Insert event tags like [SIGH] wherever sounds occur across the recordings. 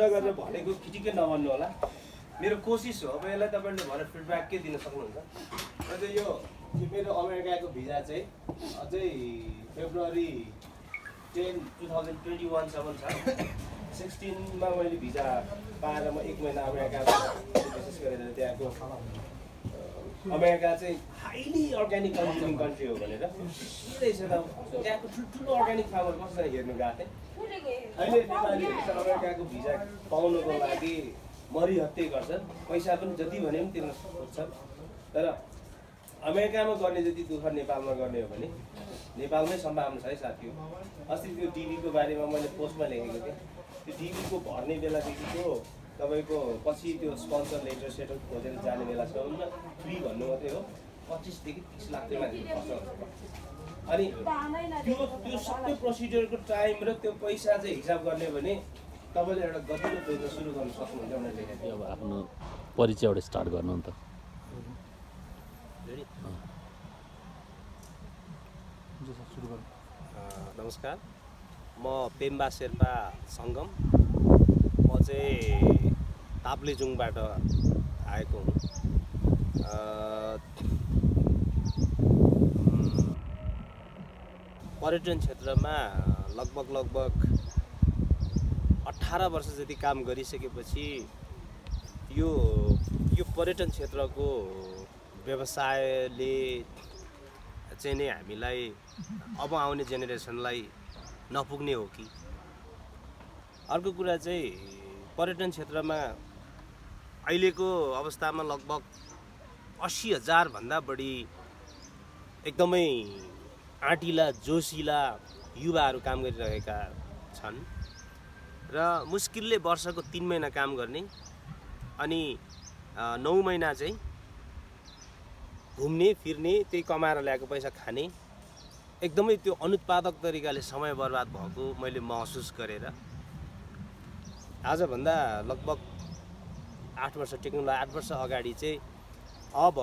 घमण्ड गरेर भनेको खिटिकै नभन्नु होला। मेरो कोसिस हो। अब यसलाई तपाईँले भनेर फिडब्याक के दिन सक्नुहुन्छ? अझै यो मेरो अमेरिकाको भिजा चाहिँ अझै February ten two thousand twenty वानसम्म छ। सिक्सटिनमा मैले भिजा पाएर म एक महिना अमेरिका विशेष गरेर त्यहाँको अमेरिका चाहिँ हाइली अर्ग्यानिक कन्ज्युमिङ कन्ट्री हो भनेर। रहेछ त। त्यहाँको ठुल्ठुलो अर्ग्यानिक फार्मर कसरी हेर्नु गएको थिएँ। अहिले नेपालीहरू अमेरिकाको भिजा पाउनुको लागि मरिहत्ते गर्छन्। पैसा पनि जति भने पनि तिर्न सक्छन् तर अमेरिकामा गर्ने जति दुःख नेपालमा गर्ने हो भने नेपालमै सम्भावना छ है साथी हो। अस्ति त्यो टिभीको बारेमा मैले पोस्टमा लेखेको थिएँ। त्यो टिभीको भर्ने बेलादेखिको तपाईँको पछि त्यो स्पोन्सर लेटर सेटर खोजेर जाने बेलासम्म फ्री भन्नु मात्रै हो। पच्चिसदेखि तिस लाख चाहिँ मान्छे खर्च अनि त्यो त्यो सबै प्रोसिडियरको टाइम र त्यो पैसा चाहिँ हिसाब गर्ने भने तपाईँले एउटा गतिलो बिजनेस सुरु गर्न सक्नुहुन्छ भनेर लेखेको थिएँ अब आफ्नो परिचयबाट स्टार्ट गर्नु नि त। अ, नमस्कार। म पेम्बा शेर्पा सङ्गम। म चाहिँ ताप्लेजुङबाट आएको हुँ। पर्यटन क्षेत्रमा लगभग लगभग अठार वर्ष जति काम गरिसकेपछि यो यो पर्यटन क्षेत्रको व्यवसायले चाहिँ नै हामीलाई अब आउने जेनेरेसनलाई नपुग्ने हो कि? अर्को कुरा चाहिँ पर्यटन क्षेत्रमा अहिलेको अवस्थामा लगभग अस्सी हजारभन्दा बढी एकदमै आँटिला जोसिला युवाहरू काम गरिरहेका छन् र मुस्किलले वर्षको तिन महिना काम गर्ने अनि नौ महिना चाहिँ घुम्ने फिर्ने त्यही कमाएर ल्याएको पैसा खाने एकदमै त्यो अनुत्पादक तरिकाले समय बर्बाद भएको मैले महसुस गरेर आजभन्दा लगभग आठ वर्ष टेक्नोलोजी आठ वर्ष अगाडि चाहिँ अब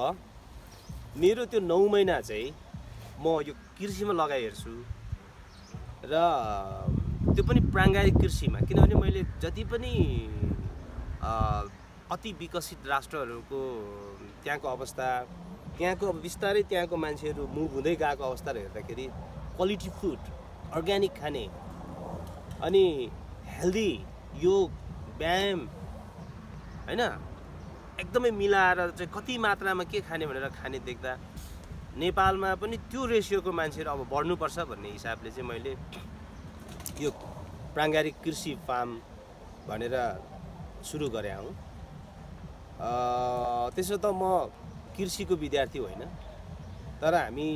मेरो त्यो नौ महिना चाहिँ म यो कृषिमा लगाइहेर्छु र त्यो पनि प्राङ्गारिक कृषिमा। किनभने मैले जति पनि अति विकसित राष्ट्रहरूको त्यहाँको अवस्था त्यहाँको अब बिस्तारै त्यहाँको मान्छेहरू मुभ हुँदै गएको अवस्थाहरू हेर्दाखेरि क्वालिटी फुड अर्ग्यानिक खाने अनि हेल्दी योग व्यायाम होइन? एकदमै मिलाएर चाहिँ कति मात्रामा के खाने भनेर खाने देख्दा नेपालमा पनि त्यो रेसियोको मान्छेहरू अब बढ्नुपर्छ भन्ने हिसाबले चाहिँ मैले यो प्राङ्गारिक कृषि फार्म भनेर सुरु गरे हुँ। त्यसो त म कृषिको विद्यार्थी होइन तर हामी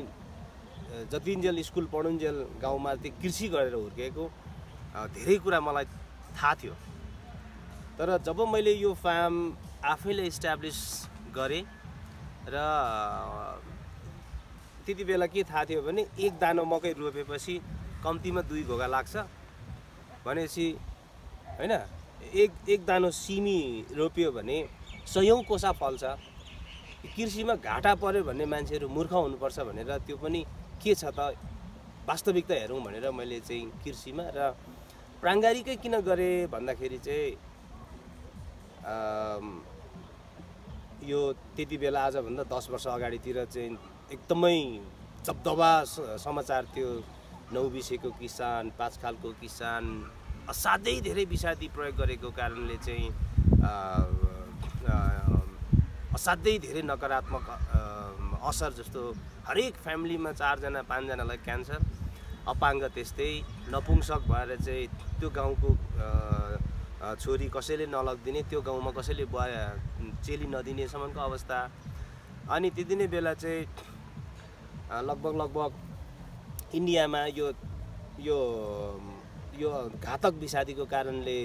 जतिन्जेल स्कुल पढुन्जेल गाउँमा त्यो कृषि गरेर हुर्केको अ, धेरै कुरा मलाई थाहा थियो। तर जब मैले यो फार्म आफैले इस्टाब्लिस गरेँ र त्यति बेला के थाहा थियो भने एक दानो मकै रोपेपछि कम्तीमा दुई घोगा लाग्छ। भनेपछि होइन एक एक दानो सिमी रोप्यो भने सयौँ कोसा फल्छ। कृषिमा घाटा पऱ्यो भन्ने मान्छेहरू मूर्ख हुनुपर्छ भनेर त्यो पनि के छ त वास्तविकता हेरौँ भनेर मैले चाहिँ कृषिमा र प्राङ्गारिकै किन गरेँ भन्दाखेरि चाहिँ यो त्यति बेला आजभन्दा दस वर्ष अगाडितिर चाहिँ एकदमै दबदबा समाचार थियो। नौ बिसेको किसान पाँच खालको किसान असाध्यै धेरै विषादी प्रयोग गरेको कारणले चाहिँ असाध्यै धेरै नकारात्मक असर जस्तो हरेक फ्यामिलीमा चारजना पाँचजनालाई क्यान्सर अपाङ्ग त्यस्तै नपुंसक भएर चाहिँ त्यो गाउँको छोरी कसैले नलगिदिने त्यो गाउँमा कसैले बुवा चेली नदिनेसम्मको अवस्था। अनि त्यति नै बेला चाहिँ लगभग लगभग इन्डियामा यो यो यो घातक विषादीको कारणले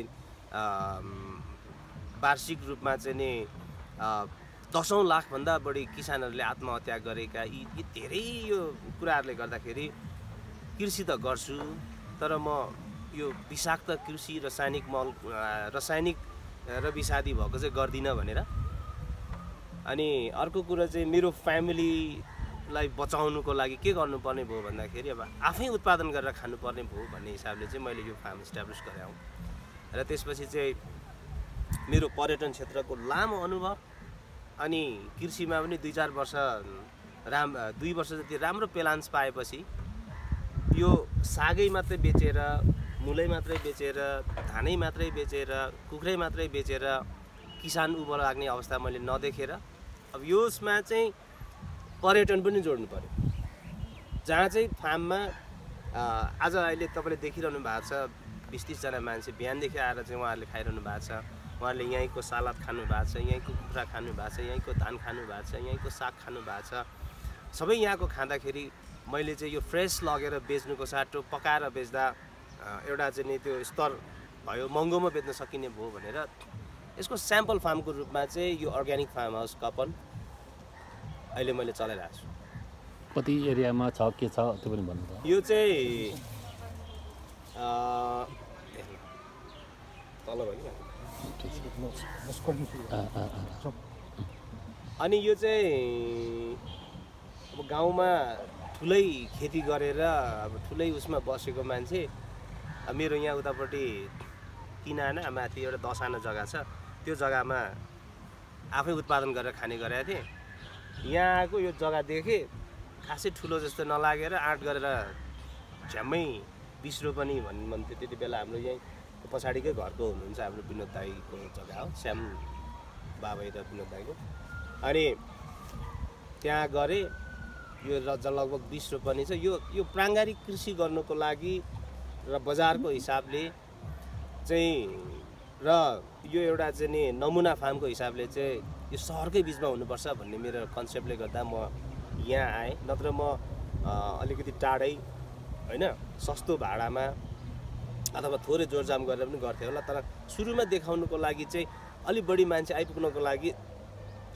वार्षिक रूपमा चाहिँ नि दसौँ लाखभन्दा बढी किसानहरूले आत्महत्या गरेका यी यी धेरै यो कुराहरूले गर्दाखेरि कृषि त गर्छु तर म यो विषाक्त कृषि रासायनिक मल रासायनिक र विषादी भएको चाहिँ गर्दिनँ भनेर। अनि अर्को कुरा चाहिँ मेरो फ्यामिली लाई बचाउनुको लागि के गर्नुपर्ने भयो भन्दाखेरि अब आफै उत्पादन गरेर खानुपर्ने भयो भन्ने हिसाबले चाहिँ मैले यो फार्म इस्टाब्लिस गरेँ हुँ। र त्यसपछि चाहिँ मेरो पर्यटन क्षेत्रको लामो अनुभव अनि कृषिमा पनि दुई चार वर्ष राम दुई वर्ष जति राम्रो पेलान्स पाएपछि यो सागै मात्रै बेचेर मुलै मात्रै बेचेर धानै मात्रै बेचेर कुखुरै मात्रै बेचेर किसान उँभो लाग्ने अवस्था मैले नदेखेर अब यसमा चाहिँ पर्यटन पनि जोड्नु पऱ्यो जहाँ चाहिँ फार्ममा आज अहिले तपाईँले देखिरहनु भएको छ बिस तिसजना मान्छे बिहानदेखि आएर चाहिँ उहाँहरूले खाइरहनु भएको छ। उहाँहरूले यहीँको सालाद खानु भएको छ यहीँको कुखुरा खानु भएको छ यहीँको धान खानु भएको छ यहीँको साग खानु भएको छ। सबै यहाँको खाँदाखेरि मैले चाहिँ यो फ्रेस लगेर बेच्नुको साटो पकाएर बेच्दा एउटा चाहिँ नि त्यो स्तर भयो महँगोमा बेच्न सकिने भयो भनेर यसको स्याम्पल फार्मको रूपमा चाहिँ यो अर्ग्यानिक फार्म हाउस कपन अहिले मैले चलाइरहेको छु। कति एरियामा छ के छ त्यो पनि भन्नु त यो चाहिँ अ, तल। अनि यो चाहिँ अब गाउँमा ठुलै खेती गरेर अब ठुलै उसमा बसेको मान्छे मेरो यहाँ उतापट्टि किनाना माथि एउटा दसाना जग्गा छ। त्यो जग्गामा आफै उत्पादन गरेर खाने गरेको थिएँ। यहाँ आएको यो जग्गा देखेँ खासै ठुलो जस्तो नलागेर आँट गरेर झ्याम्मै बिस रोपनी भन् भन्थ्यो त्यति बेला हाम्रो यहीँ पछाडिकै घरको हुनुहुन्छ हाम्रो विनोद दाईको जग्गा हो श्याम बाबै र विनोद दाईको। अनि त्यहाँ गएँ यो र ज- लगभग बिस रोपनी छ। यो यो प्राङ्गारिक कृषि गर्नुको लागि र बजारको हिसाबले चाहिँ र यो एउटा चाहिँ नि नमुना फार्मको हिसाबले चाहिँ यो सहरकै बिचमा हुनुपर्छ भन्ने मेरो कन्सेप्टले गर्दा म यहाँ आएँ। नत्र म अलिकति टाढै होइन सस्तो भाडामा अथवा थोरै जोरजाम गरेर पनि गर्थेँ होला। तर सुरुमा देखाउनुको लागि चाहिँ अलिक बढी मान्छे आइपुग्नको लागि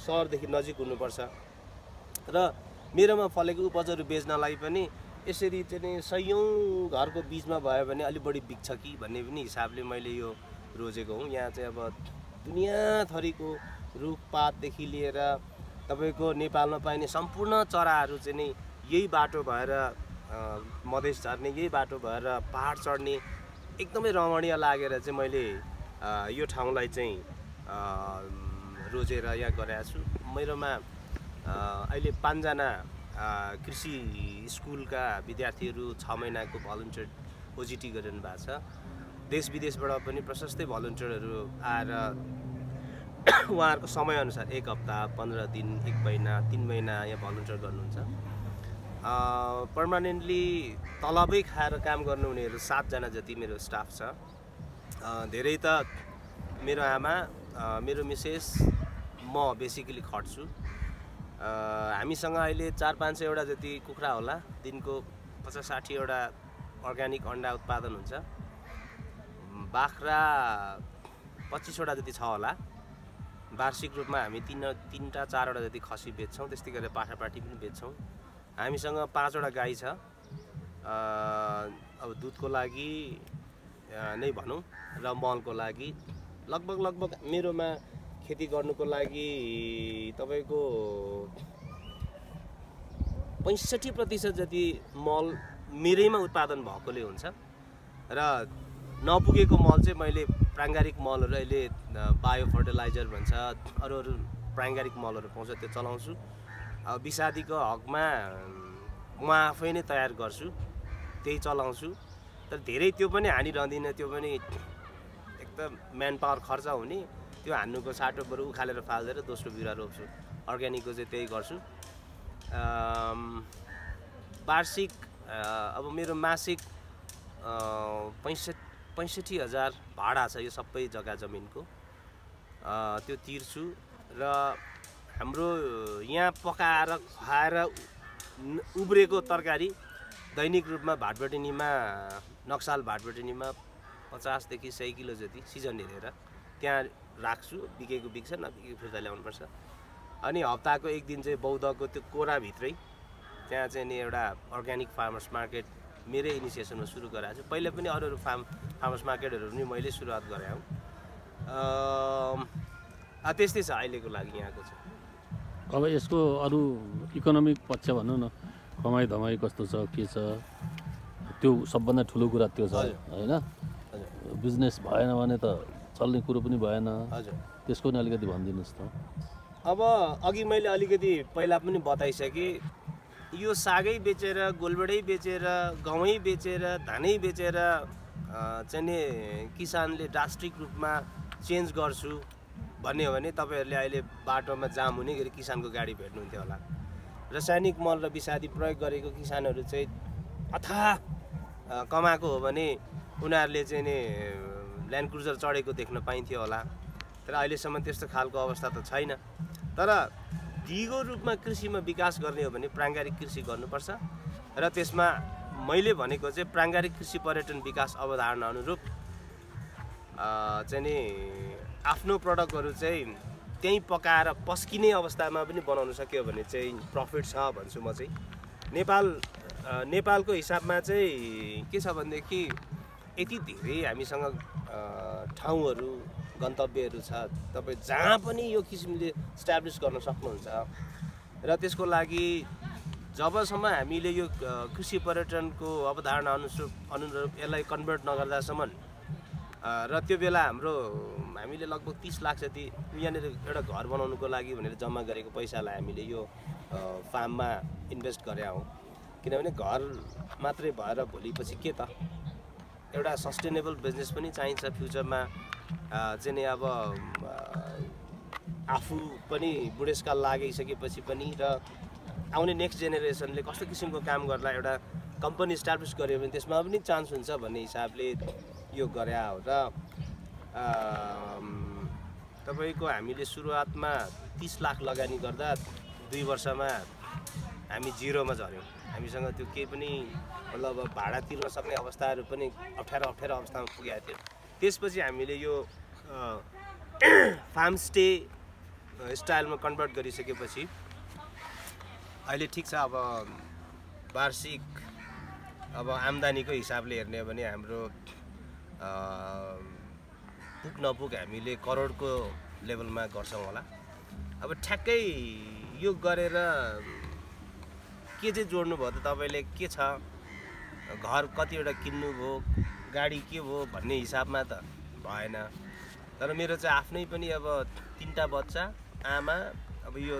सहरदेखि नजिक हुनुपर्छ। र मेरोमा फलेको उपजहरू बेच्नलाई पनि यसरी चाहिँ सयौँ घरको बिचमा भयो भने अलिक बढी बिक्छ कि भन्ने पनि हिसाबले मैले यो रोजेको हुँ। यहाँ चाहिँ अब दुनियाँ थरीको रुखपातदेखि लिएर तपाईँको नेपालमा पाइने सम्पूर्ण चराहरू चाहिँ नि यही बाटो भएर मधेस झर्ने यही बाटो भएर पाहाड चढ्ने एकदमै रमणीय लागेर चाहिँ मैले यो ठाउँलाई चाहिँ रोजेर यहाँ गरेको छु। मेरोमा अहिले पाँचजना कृषि स्कुलका विद्यार्थीहरू छ महिनाको भलन्टियर ओजिटी गरिरहनु भएको छ। देश विदेशबाट पनि प्रशस्तै भलन्टियरहरू आएर [COUGHS] उहाँहरूको समयअनुसार एक हप्ता पन्ध्र दिन एक महिना तिन महिना यहाँ भलन्टियर गर्नुहुन्छ। पर्मानेन्टली तलबै खाएर काम गर्नु हुनेहरू सातजना जति मेरो स्टाफ छ। धेरै त मेरो आमा मेरो मिसेस म बेसिकली खट्छु। हामीसँग अहिले चार पाँच सयवटा जति कुखुरा होला दिनको पचास साठीवटा अर्ग्यानिक अन्डा उत्पादन हुन्छ। बाख्रा पच्चिसवटा जति छ होला। वार्षिक रूपमा हामी तिन तिनवटा चारवटा जति खसी बेच्छौँ त्यस्तै गरेर पाठापाठी पनि बेच्छौँ। हामीसँग पाँचवटा गाई छ। अब दुधको लागि नै भनौँ र मलको लागि। लगभग लगभग मेरोमा खेती गर्नुको लागि तपाईँको पैँसठी प्रतिशत जति मल मेरैमा उत्पादन भएकोले हुन्छ। र नपुगेको मल चाहिँ मैले प्राङ्गारिक मलहरू अहिले बायो फर्टिलाइजर भन्छ अरू अरू प्राङ्गारिक मलहरू पाउँछ त्यो चलाउँछु। अब विषादीको हकमा म आफै नै तयार गर्छु त्यही चलाउँछु। तर धेरै त्यो पनि हानिरहँदिनँ त्यो पनि एकदम म्यान पावर खर्च हुने त्यो हान्नुको साटो बरु उखालेर फालिदिएर दोस्रो बिरुवा रोप्छु। अर्ग्यानिकको चाहिँ त्यही गर्छु। वार्षिक अब मेरो मासिक पैँसठी पैँसठी हजार भाडा छ यो सबै जग्गा जमिनको। त्यो तिर्छु र हाम्रो यहाँ पकाएर खुवाएर उब्रेको तरकारी दैनिक रूपमा भाटबटिनीमा नक्साल भाटबटिनीमा पचासदेखि सय किलो जति सिजन हेरेर त्यहाँ राख्छु बिकेको बिक्छ नबिकेको फिर्ता ल्याउनुपर्छ अनि हप्ताको एक दिन चाहिँ बौद्धको त्यो कोराभित्रै त्यहाँ चाहिँ नि एउटा अर्ग्यानिक फार्मर्स मार्केट मेरै इनिसिएसनमा सुरु गराएको छु। पहिले पनि अरू अरू फार्म फार्मर्स मार्केटहरू पनि मैले सुरुवात गरेँ त्यस्तै छ अहिलेको लागि यहाँको चाहिँ अब यसको अरू इकोनोमिक पक्ष भनौँ न कमाइ धमाइ कस्तो छ के छ त्यो सबभन्दा ठुलो कुरा त्यो छ। होइन? बिजनेस भएन भने त चल्ने कुरो पनि भएन। हजुर। त्यसको नि अलिकति भनिदिनुहोस् त। अब अघि मैले अलिकति पहिला पनि बताइसकेँ यो सागै बेचेर गोलबेडै बेचेर गहुँ बेचेर धानै बेचेर चाहिँ नि किसानले ड्रास्टिक रूपमा चेन्ज गर्छु भन्ने हो भने तपाईँहरूले अहिले बाटोमा जाम हुने गरी किसानको गाडी भेट्नुहुन्थ्यो होला। रासायनिक मल र विषादी प्रयोग गरेको किसानहरू चाहिँ अथाह अँ, कमाएको हो भने उनीहरूले चाहिँ नि ल्यान्ड क्रुजर चढेको देख्न पाइन्थ्यो होला। तर अहिलेसम्म त्यस्तो खालको अवस्था त छैन। तर दिगो रूपमा कृषिमा विकास गर्ने हो भने प्राङ्गारिक कृषि गर्नुपर्छ र त्यसमा मैले भनेको चाहिँ प्राङ्गारिक कृषि पर्यटन विकास अवधारणा अनुरूप चाहिँ नि आफ्नो प्रडक्टहरू चाहिँ त्यहीँ पकाएर पस्किने अवस्थामा पनि बनाउन सक्यो भने चाहिँ प्रफिट छ भन्छु म चाहिँ। नेपाल नेपालको हिसाबमा चाहिँ के छ भनेदेखि यति धेरै हामीसँग ठाउँहरू गन्तव्यहरू छ तपाईँ जहाँ पनि यो किसिमले इस्टाब्लिस गर्न सक्नुहुन्छ। र त्यसको लागि जबसम्म हामीले यो कृषि पर्यटनको अवधारणा अनुरूप अनुरूप यसलाई कन्भर्ट नगर्दासम्म र त्यो बेला हाम्रो हामीले लगभग तिस लाख जति यहाँनिर एउटा घर बनाउनुको लागि भनेर जम्मा गरेको पैसालाई हामीले यो फार्ममा इन्भेस्ट गरे हौँ। किनभने घर मात्रै भएर भोलिपछि के त? एउटा सस्टेनेबल बिजनेस पनि चाहिन्छ फ्युचरमा। चाहिँ नि अब आफू पनि बुढेसकाल लागिसकेपछि पनि र आउने नेक्स्ट जेनेरेसनले कस्तो किसिमको काम गर्ला एउटा कम्पनी इस्टाब्लिस गर्यो भने त्यसमा पनि चान्स हुन्छ भन्ने हिसाबले यो गरे हो र तपाईँको हामीले सुरुवातमा तिस लाख लगानी गर्दा दुई वर्षमा हामी जिरोमा झऱ्यौँ। हामीसँग त्यो केही पनि मतलब भाडा तिर्न सक्ने अवस्थाहरू पनि अप्ठ्यारो अप्ठ्यारो अवस्थामा पुगेको थियो। त्यसपछि हामीले यो फार्म स्टे स्टाइलमा कन्भर्ट गरिसकेपछि अहिले ठिक छ अब वार्षिक अब आम्दानीको हिसाबले हेर्ने हो भने हाम्रो पुग नपुग हामीले करोडको लेभलमा गर्छौँ होला। अब ठ्याक्कै यो गरेर के चाहिँ जोड्नु भयो त तपाईँले के छ? घर कतिवटा किन्नुभयो? गाडी के भयो भन्ने हिसाबमा त भएन। तर मेरो चाहिँ आफ्नै पनि अब तिनवटा बच्चा आमा अब यो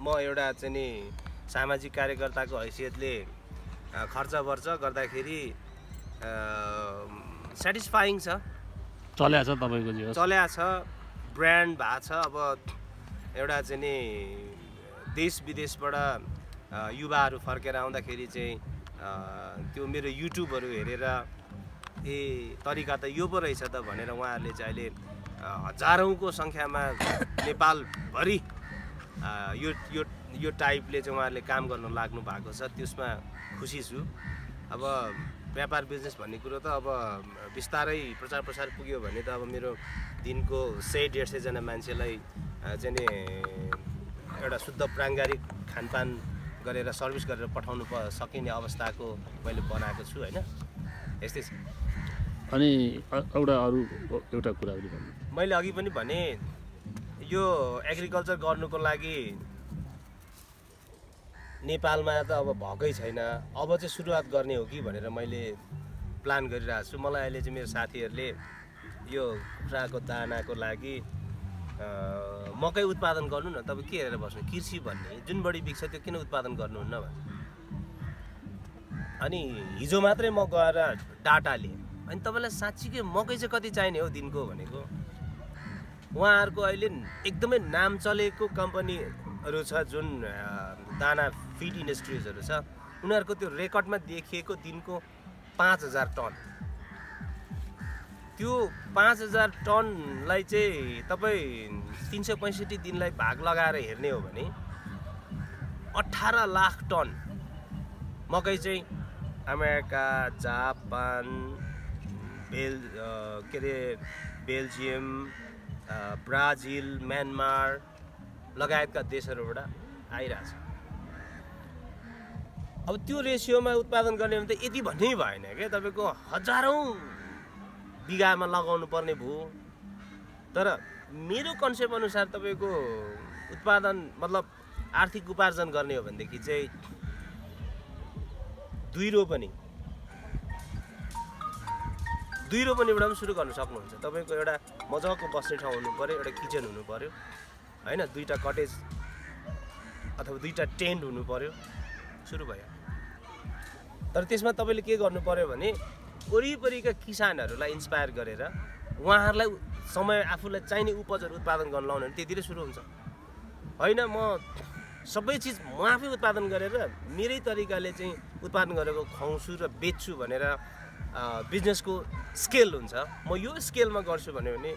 म एउटा चाहिँ नि सामाजिक कार्यकर्ताको हैसियतले खर्च वर्च गर्दाखेरि सेटिस्फाइङ छ। चल्या छ तपाईँको जे होस् चल्या छ ब्रान्ड भएको छ। अब एउटा चाहिँ नि देश विदेशबाट युवाहरू फर्केर आउँदाखेरि चाहिँ त्यो मेरो युट्युबहरू हेरेर ए तरिका त यो पो रहेछ त भनेर उहाँहरूले चाहिँ अहिले हजारौँको सङ्ख्यामा नेपालभरि यो यो यो टाइपले चाहिँ उहाँहरूले काम गर्न लाग्नु भएको छ त्यसमा खुसी छु। अब व्यापार बिजनेस भन्ने कुरो त अब बिस्तारै प्रचार प्रसार पुग्यो भने त अब मेरो दिनको सय डेढ सयजना मान्छेलाई चाहिँ एउटा शुद्ध प्राङ्गारिक खानपान गरेर सर्भिस गरेर पठाउनु प सकिने अवस्थाको मैले बनाएको छु होइन? यस्तै छ। अनि एउटा अरू एउटा कुरा पनि भन्नु। मैले अघि पनि भने यो एग्रिकल्चर गर्नुको लागि नेपालमा त अब भएकै छैन। अब चाहिँ सुरुवात गर्ने हो कि भनेर मैले प्लान गरिरहेको छु। मलाई अहिले चाहिँ मेरो साथीहरूले यो कुखुराको दानाको लागि मकै उत्पादन गर्नु न तपाईँ के हेरेर बस्नु? कृषि भन्ने जुन बढी बिग्छ त्यो किन उत्पादन गर्नुहुन्न भने अनि हिजो मात्रै म गएर डाटा लिएँ। अनि तपाईँलाई साँच्चीकै मकै चाहिँ कति चाहिने हो दिनको भनेको? उहाँहरूको अहिले एकदमै नाम चलेको कम्पनीहरू छ जुन दाना फिड इन्डस्ट्रिजहरू छ। उनीहरूको त्यो रेकर्डमा देखिएको दिनको पाँच हजार टन। त्यो पाँच हजार टनलाई चाहिँ तपाईँ तिन सय पैँसठी दिनलाई भाग लगाएर हेर्ने हो भने अठार लाख टन मकै चाहिँ अमेरिका जापान बेल के अरे बेल्जियम ब्राजिल म्यानमार लगायतका देशहरूबाट आइरहेछ। अब त्यो रेसियोमा उत्पादन गर्ने भने त यति भन्नै भएन क्या तपाईँको हजारौँ बिगामा लगाउनु पर्ने भयो। तर मेरो कन्सेप्ट अनुसार तपाईँको उत्पादन मतलब आर्थिक उपार्जन गर्ने हो भनेदेखि चाहिँ दुई रोपनी दुई रोपनीबाट पनि सुरु गर्न सक्नुहुन्छ। तपाईँको एउटा मजाको बस्ने ठाउँ हुनु पऱ्यो एउटा किचन हुनु पऱ्यो होइन? दुईवटा कटेज अथवा दुईवटा टेन्ट हुनु पऱ्यो सुरु भयो। तर त्यसमा तपाईँले के गर्नु पऱ्यो भने वरिपरिका किसानहरूलाई इन्सपायर गरेर उहाँहरूलाई समय आफूलाई चाहिने उपजहरू उत्पादन गर्न लाउनु भने त्यतिले सुरु हुन्छ। होइन म सबै चिज म आफै उत्पादन गरेर मेरै तरिकाले चाहिँ उत्पादन गरेको खुवाउँछु र बेच्छु भनेर बिजनेसको स्केल हुन्छ। म यो स्केलमा गर्छु भन्यो भने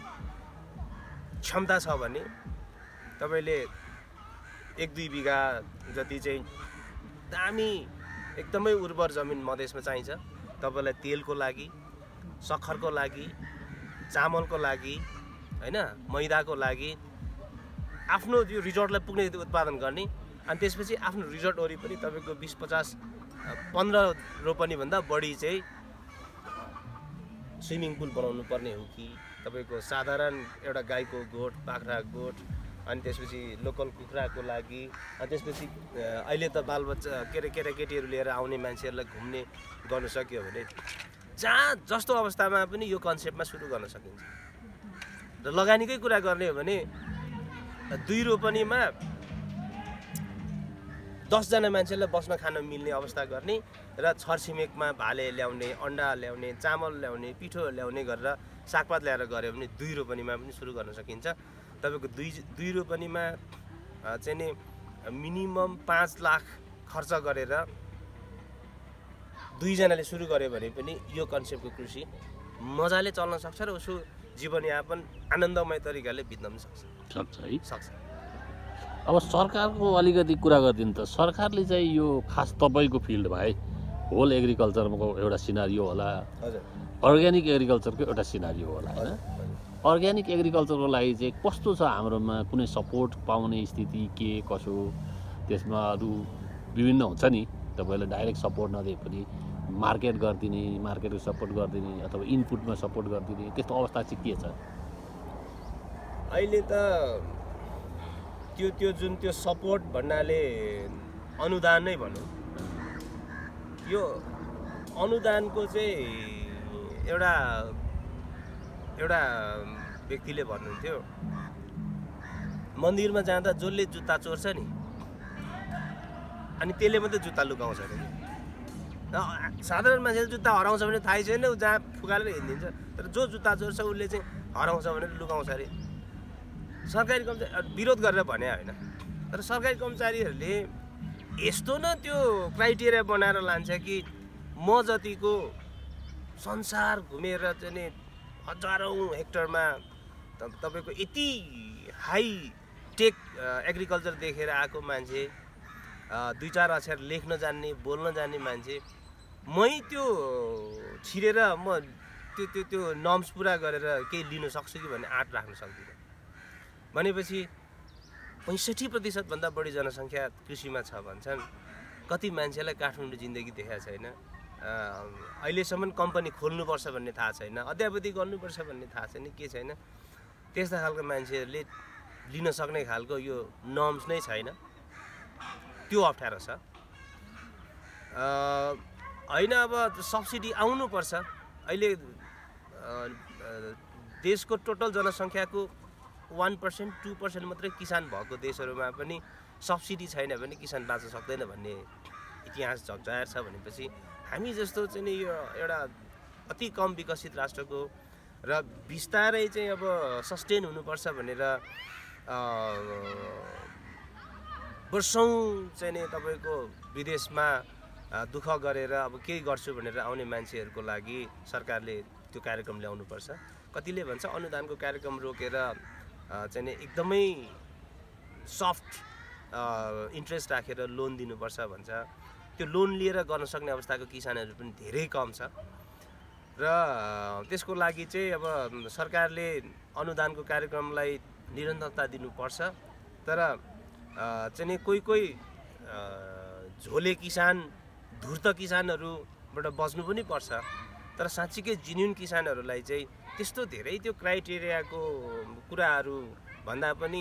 क्षमता छ भने तपाईँले एक दुई बिघा जति चाहिँ दामी एकदमै उर्वर जमिन मधेसमा चाहिन्छ तपाईँलाई तेलको लागि सक्खरको लागि चामलको लागि होइन मैदाको लागि आफ्नो यो रिजोर्टलाई पुग्ने उत्पादन गर्ने अनि त्यसपछि आफ्नो रिजोर्ट वरिपरि तपाईँको बिस पचास पन्ध्र रोपनीभन्दा बढी चाहिँ स्विमिङ पुल बनाउनु पर्ने हो कि? तपाईँको साधारण एउटा गाईको गोठ बाख्रा गोठ अनि त्यसपछि लोकल कुखुराको लागि अनि त्यसपछि अहिले त बालबच्चा के अरे केटाकेटीहरू लिएर आउने मान्छेहरूलाई घुम्ने गर्नु सक्यो भने जहाँ जस्तो अवस्थामा पनि यो कन्सेप्टमा सुरु गर्न सकिन्छ। र लगानीकै कुरा गर्ने हो भने दुई रोपनीमा दसजना मान्छेलाई बस्न खान मिल्ने अवस्था गर्ने र छरछिमेकमा भाले ल्याउने अन्डा ल्याउने चामल ल्याउने पिठो ल्याउने गरेर सागपात ल्याएर गऱ्यो भने दुई रोपनीमा पनि सुरु गर्न सकिन्छ। तपाईँको दुई दुई रोपनीमा चाहिँ नि मिनिमम पाँच लाख खर्च गरेर दुईजनाले सुरु गर्यो भने पनि यो कन्सेप्टको कृषि मजाले चल्न सक्छ र उसको जीवनयापन आनन्दमय तरिकाले बित्न पनि सक्छ। सक्छ है। सक्छ। अब सरकारको अलिकति कुरा गरिदिनु त। सरकारले चाहिँ यो खास तपाईँको फिल्ड भाइ होल एग्रिकल्चरको एउटा सिनारियो होला। अर्ग्यानिक एग्रिकल्चरको एउटा सिनारियो होला होइन? अर्ग्यानिक एग्रिकल्चरको लागि चाहिँ कस्तो छ हाम्रोमा? कुनै सपोर्ट पाउने स्थिति के कसो? त्यसमा अरू विभिन्न हुन्छ नि। तपाईँलाई डाइरेक्ट सपोर्ट नदिए पनि मार्केट गरिदिने मार्केटको सपोर्ट गरिदिने अथवा इनपुटमा सपोर्ट गरिदिने त्यस्तो अवस्था चाहिँ के छ? अहिले त त्यो त्यो जुन त्यो सपोर्ट भन्नाले अनुदान नै भनौँ। यो अनुदानको चाहिँ एउटा एउटा व्यक्तिले भन्नुहुन्थ्यो मन्दिरमा जाँदा जसले जुत्ता चोर्छ नि अनि त्यसले मात्रै जुत्ता लुकाउँछ अरे साधारण मान्छेले जुत्ता हराउँछ भने थाहै छैन ऊ जहाँ फुकालेर हिँडिदिन्छ। तर जो जुत्ता चोर्छ उसले चाहिँ हराउँछ भनेर लुकाउँछ अरे। सरकारी कर्मचारी विरोध गरेर भने होइन। तर सरकारी कर्मचारीहरूले यस्तो न त्यो क्राइटेरिया बनाएर लान्छ कि म जतिको संसार घुमेर चाहिँ नि हजारौँ हेक्टरमा तपाईँको यति हाई टेक एग्रिकल्चर देखेर आएको मान्छे दुई चार अक्षर लेख्न जान्ने बोल्न जान्ने मान्छे मै त्यो छिरेर म त्यो त्यो त्यो नर्म्स पुरा गरेर केही लिन सक्छु कि भन्ने आँट राख्न सक्दिनँ। भनेपछि पैँसठी प्रतिशतभन्दा बढी जनसङ्ख्या कृषिमा छ भन्छन्। कति मान्छेलाई काठमाडौँ जिन्दगी देखाएको छैन। अहिलेसम्म कम्पनी खोल्नुपर्छ भन्ने थाहा छैन अध्यावधि गर्नुपर्छ भन्ने थाहा छैन के छैन। त्यस्ता खालको मान्छेहरूले लिन सक्ने खालको यो नर्म्स नै छैन। त्यो अप्ठ्यारो छ। होइन अब सब्सिडी आउनुपर्छ। अहिले देशको टोटल जनसङ्ख्याको वान पर्सेन्ट टू पर्सेन्ट मात्रै किसान भएको देशहरूमा पनि सब्सिडी छैन भने किसान बाँच्न सक्दैन भन्ने इतिहास झकझाएर छ भनेपछि हामी जस्तो चाहिँ नि यो एउटा अति कम विकसित राष्ट्रको र बिस्तारै चाहिँ अब सस्टेन हुनुपर्छ भनेर वर्षौँ चाहिँ नि तपाईँको विदेशमा दुःख गरेर अब केही गर्छु भनेर आउने मान्छेहरूको लागि सरकारले त्यो कार्यक्रम ल्याउनुपर्छ। कतिले भन्छ अनुदानको कार्यक्रम रोकेर चाहिँ एकदमै सफ्ट इन्ट्रेस्ट राखेर लोन दिनुपर्छ भन्छ। त्यो लोन लिएर गर्न सक्ने अवस्थाको किसानहरू पनि धेरै कम छ। र त्यसको लागि चाहिँ अब सरकारले अनुदानको कार्यक्रमलाई निरन्तरता दिनुपर्छ। तर चाहिँ कोही कोही झोले किसान धुर्त किसानहरूबाट बच्नु पनि पर्छ। तर साँच्चीकै जिन्युन किसानहरूलाई चाहिँ त्यस्तो धेरै त्यो क्राइटेरियाको कुराहरू भन्दा पनि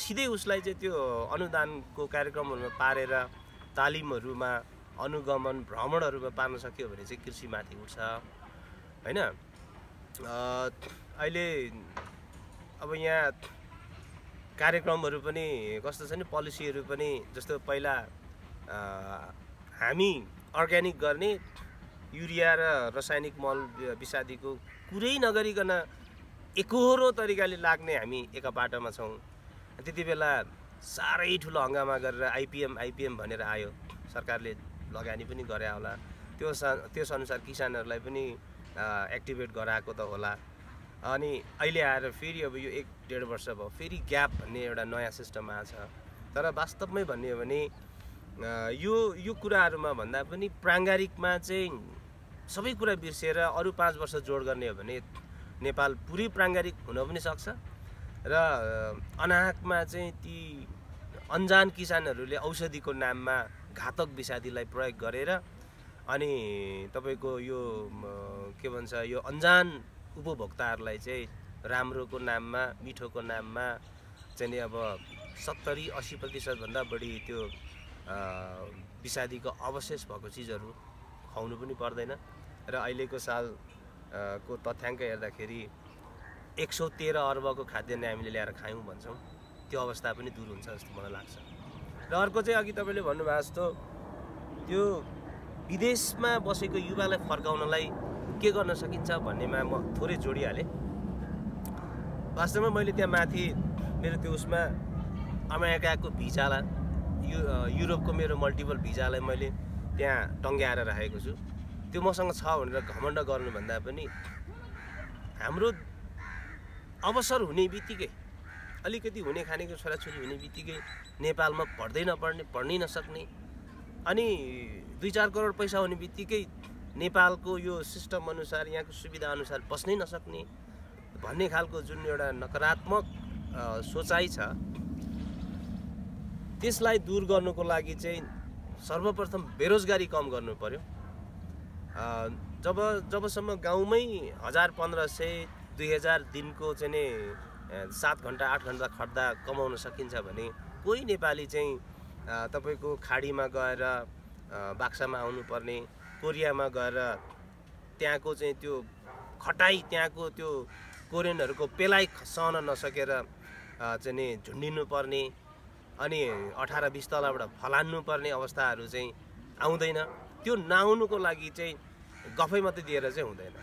सिधै उसलाई चाहिँ त्यो अनुदानको कार्यक्रमहरूमा पारेर तालिमहरूमा अनुगमन भ्रमणहरूमा पार्न सक्यो भने चाहिँ कृषिमाथि उठ्छ। होइन? अहिले अब यहाँ कार्यक्रमहरू पनि कस्तो छ नि पोलिसीहरू पनि जस्तो पहिला हामी अर्ग्यानिक गर्ने युरिया र रासायनिक मल विषादीको कुरै नगरिकन एकहोरो तरिकाले लाग्ने हामी एक बाटोमा छौँ। त्यति बेला साह्रै ठुलो हङ्गामा गरेर आइपिएम आइपिएम भनेर आयो। सरकारले लगानी पनि गरे होला। त्यो त्यस अनुसार किसानहरूलाई पनि एक्टिभेट गराएको त होला। अनि अहिले आएर फेरि अब यो एक डेढ वर्ष भयो। फेरि ग्याप भन्ने एउटा नयाँ सिस्टम आएको छ। तर वास्तवमै भन्ने भने यो यो कुराहरूमा भन्दा पनि प्राङ्गारिकमा चाहिँ सबै कुरा बिर्सिएर अरू पाँच वर्ष जोड गर्ने हो भने नेपाल पुरै प्राङ्गारिक हुन पनि सक्छ र अनाहकमा चाहिँ ती अन्जान किसानहरूले औषधिको नाममा घातक विषादीलाई प्रयोग गरेर अनि तपाईँको यो के भन्छ यो अन्जान उपभोक्ताहरूलाई चाहिँ राम्रोको नाममा मिठोको नाममा चाहिँ नि अब सत्तरी अस्सी प्रतिशतभन्दा बढी त्यो विषादीको अवशेष भएको चिजहरू खुवाउनु पनि पर्दैन। र अहिलेको साल को तथ्याङ्क हेर्दाखेरि एक सौ तेह्र अर्बको खाद्यान्न हामीले ल्याएर खायौँ भन्छौँ। त्यो अवस्था पनि दूर हुन्छ जस्तो मलाई लाग्छ। र अर्को चाहिँ अघि तपाईँले भन्नुभएको जस्तो त्यो विदेशमा बसेको युवालाई फर्काउनलाई के गर्न सकिन्छ भन्नेमा म थोरै जोडिहालेँ। वास्तवमा मैले त्यहाँ माथि मेरो त्यो उसमा अमेरिकाको भिजालाई यु युरोपको मेरो मल्टिपल भिजालाई मैले त्यहाँ टङ्ग्याएर राखेको छु। त्यो मसँग छ भनेर घमण्ड गर्नुभन्दा पनि हाम्रो अवसर हुने बित्तिकै अलिकति हुने खानेको छोराछोरी हुने बित्तिकै नेपालमा पढ्दै नपढ्ने पढ्नै नसक्ने अनि दुई चार करोड पैसा हुने बित्तिकै नेपालको यो सिस्टम अनुसार यहाँको सुविधा अनुसार बस्नै नसक्ने भन्ने खालको जुन एउटा नकारात्मक सोचाइ छ त्यसलाई दूर गर्नुको लागि चाहिँ सर्वप्रथम बेरोजगारी कम गर्नु पर्यो। अ, जब जबसम्म गाउँमै हजार पन्ध्र सय दुई हजार दिनको चाहिँ नि सात घन्टा आठ घन्टा खट्दा कमाउन सकिन्छ भने कोही नेपाली चाहिँ तपाईँको खाडीमा गएर बाक्सामा आउनुपर्ने कोरियामा गएर त्यहाँको चाहिँ त्यो खटाइ त्यहाँको त्यो कोरियनहरूको पेलाइ सहन नसकेर चाहिँ नि झुन्डिनु पर्ने अनि अठार बिस तलाबाट फलान्नु पर्ने अवस्थाहरू चाहिँ आउँदैन। त्यो नआउनुको लागि चाहिँ गफै मात्रै दिएर चाहिँ हुँदैन।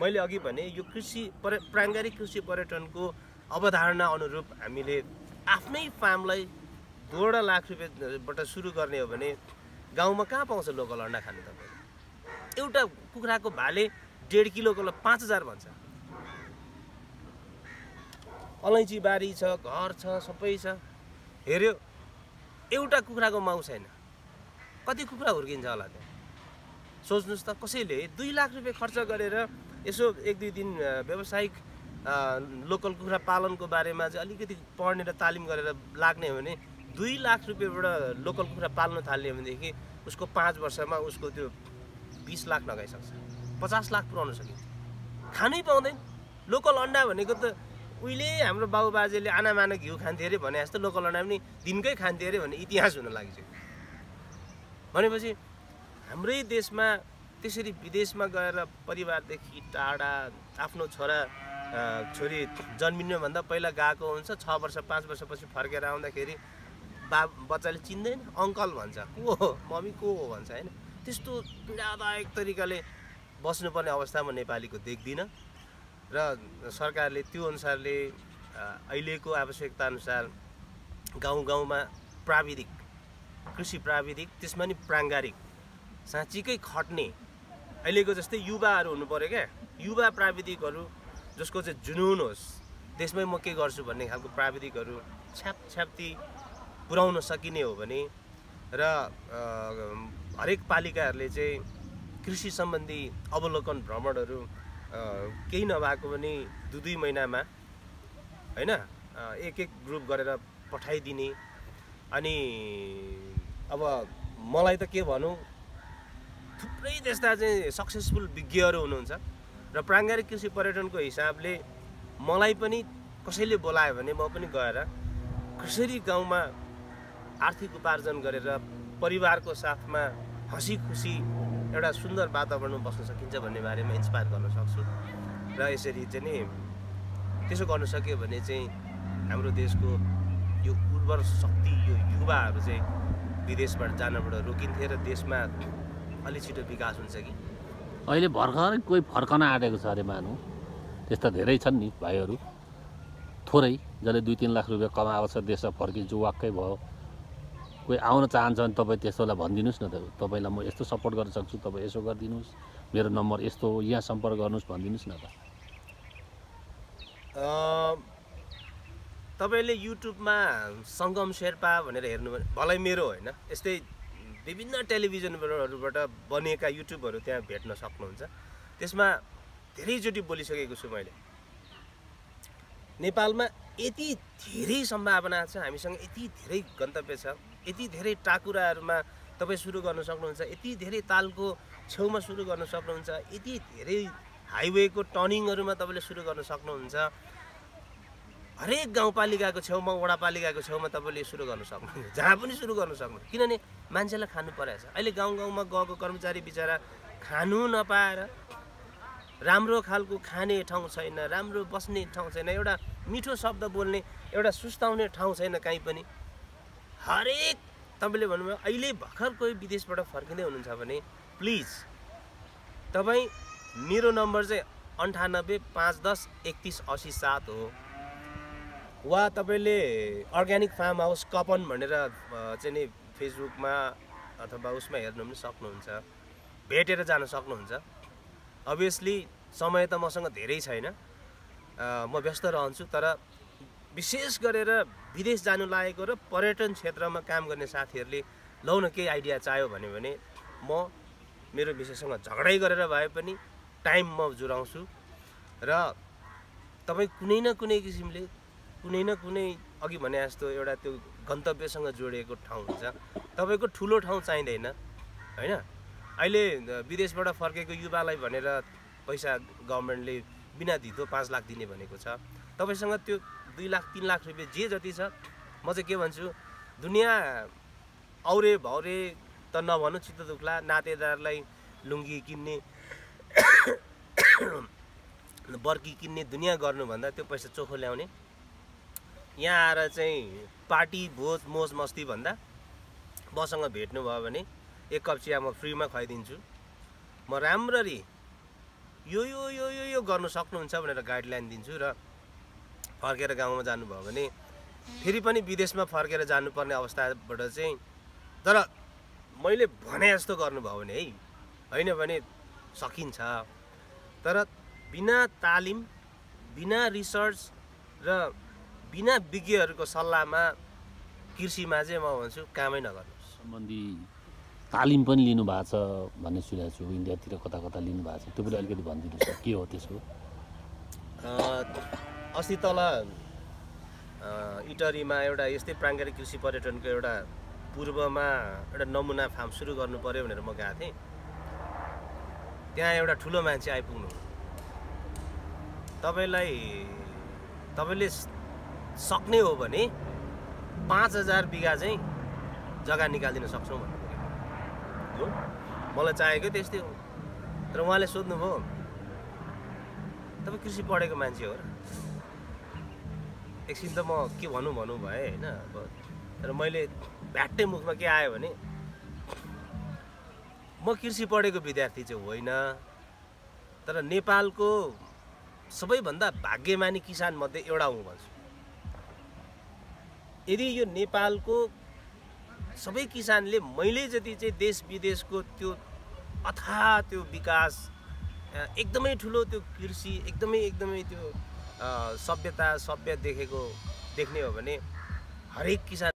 मैले अघि भने यो कृषि पर्य प्राङ्गारिक कृषि पर्यटनको अवधारणा अनुरूप हामीले आफ्नै फार्मलाई दुईवटा लाख रुपियाँबाट सुरु गर्ने हो भने गाउँमा कहाँ पाउँछ लोकल अन्डा खानु तपाईँले एउटा कुखुराको भाले डेढ किलोको पाँच हजार भन्छ। अलैँची बारी छ घर छ सबै छ। हेऱ्यो एउटा कुखुराको माउ छैन। कति कुखुरा हुर्किन्छ होला त्यहाँ सोच्नुहोस् त कसैले दुई लाख रुपियाँ खर्च गरेर यसो एक दुई दिन व्यावसायिक लोकल कुखुरा पालनको बारेमा चाहिँ अलिकति पढ्ने र तालिम गरेर लाग्ने हो भने दुई लाख रुपियाँबाट लोकल कुखुरा पाल्न थाल्ने हो भनेदेखि उसको पाँच वर्षमा उसको त्यो बिस लाख लगाइसक्छ पचास लाख पुऱ्याउन सकिन्छ खानै पाउँदैन। लोकल अन्डा भनेको त उहिले हाम्रो बाबुबाजेले आनामाना घिउ खान्थे अरे भने जस्तो लोकल अन्डा पनि दिनकै खान्थे अरे भन्ने इतिहास हुन लागिसक्यो। भनेपछि हाम्रै देशमा त्यसरी विदेशमा गएर परिवारदेखि टाढा आफ्नो छोरा छोरी जन्मिनुभन्दा पहिला गएको हुन्छ छ वर्ष पाँच वर्षपछि फर्केर आउँदाखेरि बा बच्चाले चिन्दैन अङ्कल भन्छ। को हो? मम्मी को हो भन्छ होइन? त्यस्तो पीडादायक तरिकाले बस्नुपर्ने अवस्था म नेपालीको देख्दिनँ। र सरकारले त्यो अनुसारले अहिलेको आवश्यकता अनुसार गाउँ गाउँमा प्राविधिक कृषि प्राविधिक त्यसमा नि प्राङ्गारिक साँच्चीकै खट्ने। अहिलेको जस्तै युवाहरू हुनु पऱ्यो क्या। युवा प्राविधिकहरू जसको चाहिँ जुनुन होस् त्यसमै म के गर्छु भन्ने खालको प्राविधिकहरू छ्याप छ्याप्ती पुर्याउन सकिने हो भने र हरेक पालिकाहरूले चाहिँ कृषि सम्बन्धी अवलोकन भ्रमणहरू केही नभएको पनि दुई दुई महिनामा होइन एक एक ग्रुप गरेर पठाइदिने। अनि अब मलाई त के भनौँ थुप्रै त्यस्ता चाहिँ सक्सेसफुल विज्ञहरू हुनुहुन्छ। र प्राङ्गारिक कृषि पर्यटनको हिसाबले मलाई पनि कसैले बोलायो भने म पनि गएर कसरी गाउँमा आर्थिक उपार्जन गरेर परिवारको साथमा हँसी खुसी एउटा सुन्दर वातावरणमा बस्न सकिन्छ भन्ने बारेमा इन्सपायर गर्न सक्छु। र यसरी चाहिँ नि त्यसो गर्न सक्यो भने चाहिँ हाम्रो देशको यो उर्वर शक्ति यो युवाहरू चाहिँ विदेशबाट जानबाट रोकिन्थे र देशमा अलि छिटो विकास हुन्छ कि? अहिले भर्खरै कोही फर्कन आँटेको छ अरे मानु। त्यस्ता धेरै छन् नि भाइहरू। थोरै जसले दुई तिन लाख रुपियाँ कमाएको छ देशमा फर्किन्छु वाक्कै भयो। कोही आउन चाहन्छ भने तपाईँ त्यस्तोलाई भनिदिनुहोस् न त। तपाईँलाई म यस्तो सपोर्ट गर्न सक्छु तपाईँ यसो गरिदिनुहोस्। मेरो नम्बर यस्तो हो यहाँ सम्पर्क गर्नुहोस् भनिदिनुहोस् न त। तपाईँले युट्युबमा सङ्गम शेर्पा भनेर हेर्नु भने भलै मेरो होइन। यस्तै विभिन्न टेलिभिजनहरूबाट बनिएका युट्युबहरू त्यहाँ भेट्न सक्नुहुन्छ। त्यसमा धेरैचोटि बोलिसकेको छु मैले। नेपालमा यति धेरै सम्भावना छ हामीसँग यति धेरै गन्तव्य छ यति धेरै टाकुराहरूमा तपाईँ सुरु गर्न सक्नुहुन्छ यति धेरै तालको छेउमा सुरु गर्न सक्नुहुन्छ यति धेरै हाइवेको टर्निङहरूमा तपाईँले सुरु गर्न सक्नुहुन्छ। हरेक गाउँपालिकाको छेउमा वडापालिकाको छेउमा तपाईँले सुरु गर्न सक्नुहुन्छ जहाँ पनि सुरु गर्न सक्नुहुन्छ। किनभने मान्छेलाई खानु परेको छ। अहिले गाउँ गाउँमा गएको कर्मचारी बिचरा खानु नपाएर राम्रो खालको खाने ठाउँ छैन राम्रो बस्ने ठाउँ छैन एउटा मिठो शब्द बोल्ने एउटा सुस्ताउने ठाउँ छैन कहीँ पनि। हरेक तपाईँले भन्नुभयो अहिले भर्खर कोही विदेशबाट फर्किँदै हुनुहुन्छ भने प्लिज तपाईँ मेरो नम्बर चाहिँ अन्ठानब्बे पाँच दस एकतिस असी सात हो। वा तपाईँले अर्ग्यानिक फार्म हाउस कपन भनेर चाहिँ नि फेसबुकमा अथवा उसमा हेर्नु पनि सक्नुहुन्छ। भेटेर जान सक्नुहुन्छ। अभियसली समय त मसँग धेरै छैन। म व्यस्त रहन्छु तर विशेष गरेर विदेश जानु लागेको र पर्यटन क्षेत्रमा काम गर्ने साथीहरूले लौ न केही आइडिया चाहियो भन्यो भने म मेरो विषयसँग झगडै गरेर भए पनि टाइम म जुराउँछु। र तपाईँ कुनै न कुनै किसिमले कुनै न कुनै अघि भने जस्तो एउटा त्यो गन्तव्यसँग जोडिएको ठाउँ हुन्छ। तपाईँको ठुलो ठाउँ चाहिँदैन होइन? अहिले विदेशबाट फर्केको युवालाई भनेर पैसा गभर्मेन्टले बिना धितो पाँच लाख दिने भनेको छ। तपाईँसँग त्यो दुई लाख तिन लाख रुपियाँ जे जति छ म चाहिँ के भन्छु दुनियाँ औरे भौरे त नभनु चित्त दुख्ला नातेदारलाई लुङ्गी किन्ने [COUGHS] बर्की किन्ने दुनियाँ गर्नुभन्दा त्यो पैसा चोखो ल्याउने यहाँ आएर चाहिँ पार्टी भोज मोज मस्ती भन्दा मसँग भेट्नुभयो भने एक कप चिया म फ्रीमा खुवाइदिन्छु। म राम्ररी यो यो यो यो यो गर्नु सक्नुहुन्छ भनेर गाइडलाइन दिन्छु र फर्केर गाउँमा जानुभयो भने फेरि पनि विदेशमा फर्केर जानुपर्ने अवस्थाबाट चाहिँ तर मैले भने जस्तो गर्नुभयो भने है होइन भने सकिन्छ। तर बिना तालिम बिना रिसर्च र बिना विज्ञहरूको सल्लाहमा कृषिमा चाहिँ म भन्छु कामै नगर्नुहोस्। सम्बन्धी तालिम पनि लिनु भएको छ भन्ने सुनेको छु। इन्डियातिर कता कता लिनु भएको छ त्यो पनि अलिकति भनिदिनुहोस् के हो त्यसको? अस्ति तल इटरीमा एउटा यस्तै प्राङ्गारिक कृषि पर्यटनको एउटा पूर्वमा एउटा नमुना फार्म सुरु गर्नु पऱ्यो भनेर म गएको थिएँ। त्यहाँ एउटा ठुलो मान्छे आइपुग्नु तपाईँलाई तपाईँले सक्ने हो भने पाँच हजार बिघा चाहिँ जग्गा निकालिदिन सक्छौँ हो। मलाई चाहिएको त्यस्तै हो। तर उहाँले सोध्नुभयो तपाईँ कृषि पढेको मान्छे हो र? एकछिन त म के भनौँ भनौँ भएँ होइन? अब तर मैले भ्याट्टै मुखमा के आयो भने म कृषि पढेको विद्यार्थी चाहिँ होइन। तर नेपालको सबैभन्दा भाग्यमानी किसान मध्ये एउटा हुँ भन्छु। यदि यो नेपालको सबै किसानले मैले जति चाहिँ देश विदेशको त्यो अथा त्यो विकास एकदमै ठुलो त्यो कृषि एकदमै एकदमै त्यो सभ्यता सभ्य देखेको देख्ने हो भने हरेक किसान